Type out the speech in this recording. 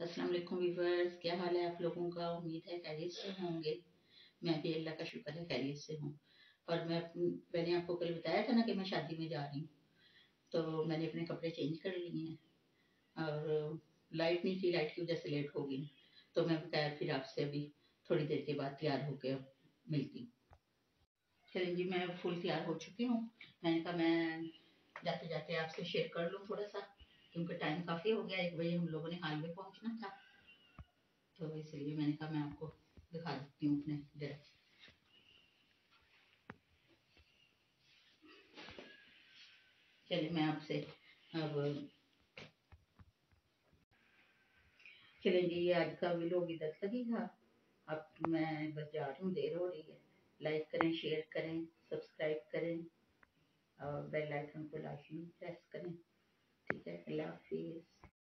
अस्सलाम वालेकुम व्यूवर्स क्या हाल है आप लोगों का? उम्मीद है खैरियत से होंगे। मैं भी अल्लाह का शुक्र है, खैरियत से हूँ। और मैं मैंने आपको कल बताया था ना कि मैं शादी में जा रही हूँ। तो मैंने अपने कपड़े चेंज कर लिए हैं। और लाइट नहीं थी, लाइट की वजह से लेट हो गई। तो मैं बताया, फिर आपसे अभी थोड़ी देर के बाद तैयार होकर मिलती चलिए जी, मैं फुल तैयार हो चुकी हूँ। मैंने कहा, मैं जाते जाते आपसे शेयर कर लूँ थोड़ा सा। काफ़ी हो गया, एक बजे हम लोगों ने हाईवे पहुँचना था। तो इसलिए मैंने कहा, मैं आपको दिखा देती हूँ अपने ड्रेस चलिए, मैं आपसे अब चलिए जी ये आज का व्लॉग इधर लगी था अब मैं बस जा रही हूँ, देर हो रही है। लाइक करें शेयर करें सब्सक्राइब करें, और बेल आइकन को लाजमी प्रेस करें ठीक है अल्लाह हाफिज़